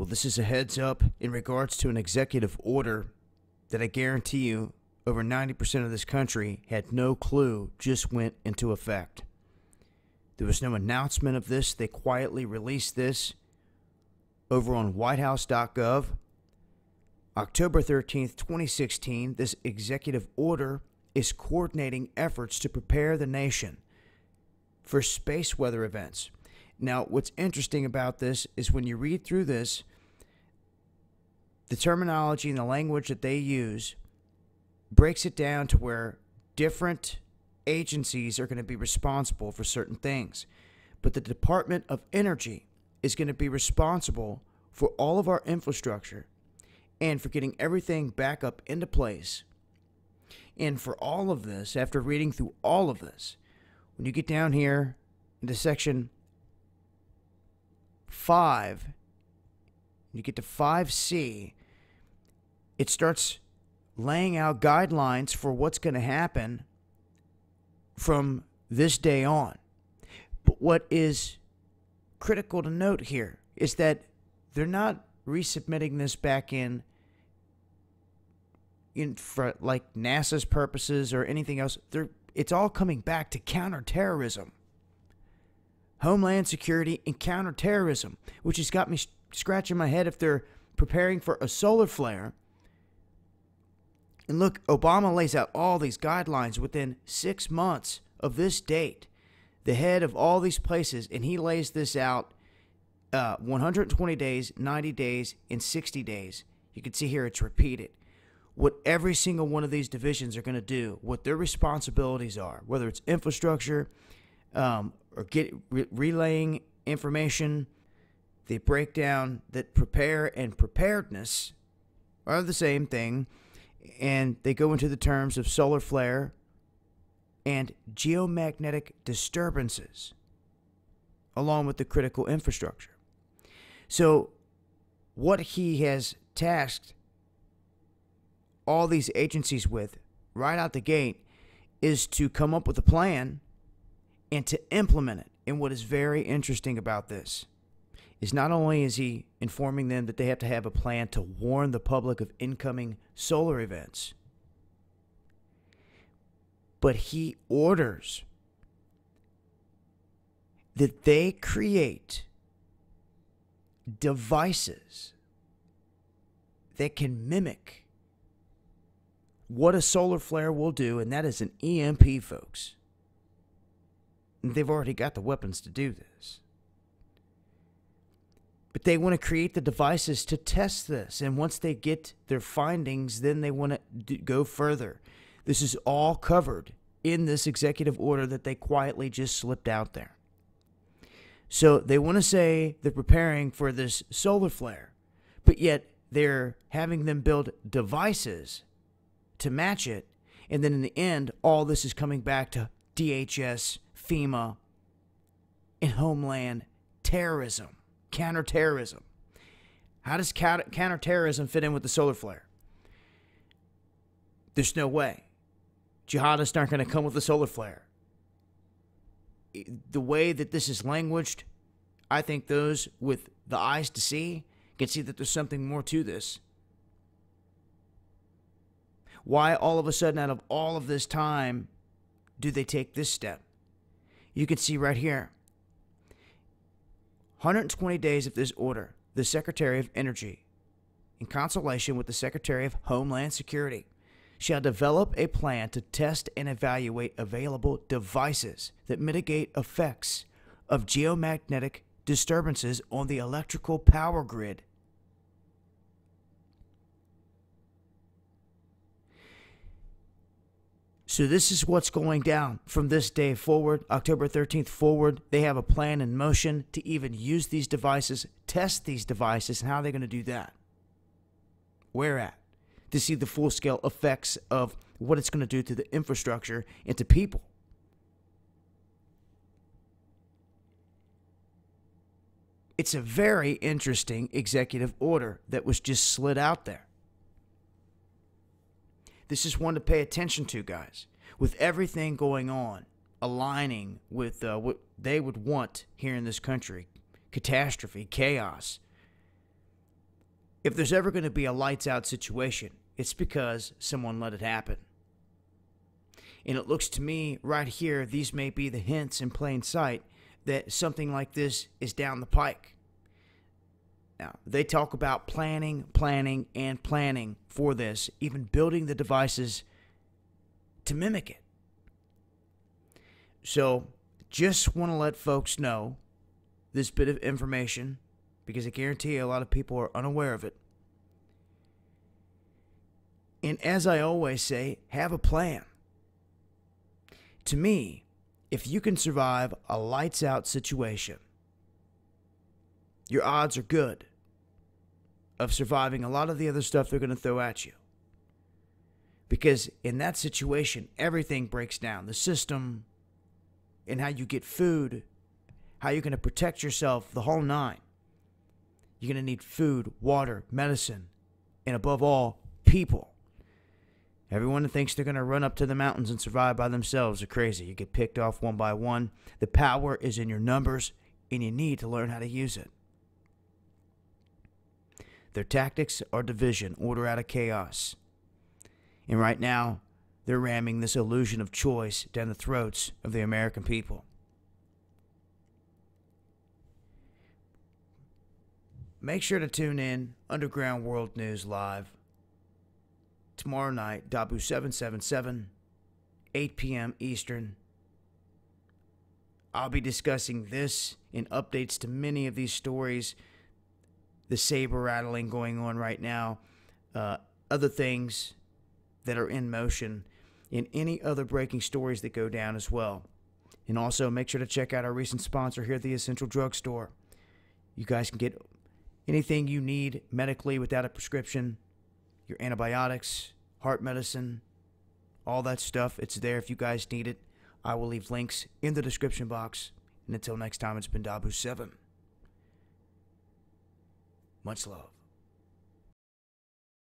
Well, this is a heads up in regards to an executive order that I guarantee you over 90% of this country had no clue just went into effect. There was no announcement of this. They quietly released this over on whitehouse.gov. October 13th, 2016, this executive order is coordinating efforts to prepare the nation for space weather events. Now, what's interesting about this is when you read through this, the terminology and the language that they use breaks it down to where different agencies are going to be responsible for certain things. But the Department of Energy is going to be responsible for all of our infrastructure and for getting everything back up into place. And for all of this, after reading through all of this, when you get down here into section 5, you get to 5C, it starts laying out guidelines for what's going to happen from this day on. But what is critical to note here is that they're not resubmitting this back in in for like NASA's purposes or anything else. They're it's all coming back to counterterrorism. Homeland security and counterterrorism, which has got me scratching my head if they're preparing for a solar flare and look, Obama lays out all these guidelines within six months of this date, the head of all these places, and he lays this out uh, 120 days, 90 days, and 60 days. You can see here it's repeated. What every single one of these divisions are going to do, what their responsibilities are, whether it's infrastructure um, or get re- relaying information, the breakdown that prepare and preparedness are the same thing and they go into the terms of solar flare and geomagnetic disturbances, along with the critical infrastructure. So, what he has tasked all these agencies with right out the gate is to come up with a plan and to implement it. And what is very interesting about this is not only is he informing them that they have to have a plan to warn the public of incoming solar events, but he orders that they create devices that can mimic what a solar flare will do, and that is an EMP, folks. They've already got the weapons to do this. But they want to create the devices to test this. And once they get their findings, then they want to go further. This is all covered in this executive order that they quietly just slipped out there. So they want to say they're preparing for this solar flare, but yet they're having them build devices to match it. And then in the end, all this is coming back to DHS, FEMA, and Homeland terrorism counterterrorism. How does counterterrorism fit in with the solar flare? There's no way. Jihadists aren't going to come with a solar flare. The way that this is languaged, I think those with the eyes to see can see that there's something more to this. Why all of a sudden, out of all of this time, do they take this step? You can see right here 120 days of this order, the Secretary of Energy, in consultation with the Secretary of Homeland Security, shall develop a plan to test and evaluate available devices that mitigate effects of geomagnetic disturbances on the electrical power grid So this is what's going down from this day forward, October 13th forward. They have a plan in motion to even use these devices, test these devices, and how are they're going to do that. Where at? To see the full scale effects of what it's going to do to the infrastructure and to people. It's a very interesting executive order that was just slid out there. This is one to pay attention to, guys. With everything going on, aligning with uh, what they would want here in this country catastrophe, chaos. if there's ever going to be a lights out situation, it's because someone let it happen. And it looks to me right here, these may be the hints in plain sight that something like this is down the pike. Now, they talk about planning, planning, and planning for this, even building the devices to mimic it. So, just want to let folks know this bit of information because I guarantee a lot of people are unaware of it. And as I always say, have a plan. To me, if you can survive a lights out situation, your odds are good of surviving a lot of the other stuff they're going to throw at you. Because in that situation, everything breaks down the system and how you get food, how you're going to protect yourself, the whole nine. You're going to need food, water, medicine, and above all, people. Everyone that thinks they're going to run up to the mountains and survive by themselves are crazy. You get picked off one by one. The power is in your numbers, and you need to learn how to use it. Their tactics are division, order out of chaos. And right now, they're ramming this illusion of choice down the throats of the American people. Make sure to tune in Underground World News Live tomorrow night, Dahboo 777, 8 p.m. Eastern. I'll be discussing this in updates to many of these stories, the saber rattling going on right now, uh, other things that are in motion, and any other breaking stories that go down as well. And also make sure to check out our recent sponsor here at the Essential Drug Store. You guys can get anything you need medically without a prescription, your antibiotics, heart medicine, all that stuff. It's there if you guys need it. I will leave links in the description box. And until next time, it's been Dahboo7. Much love.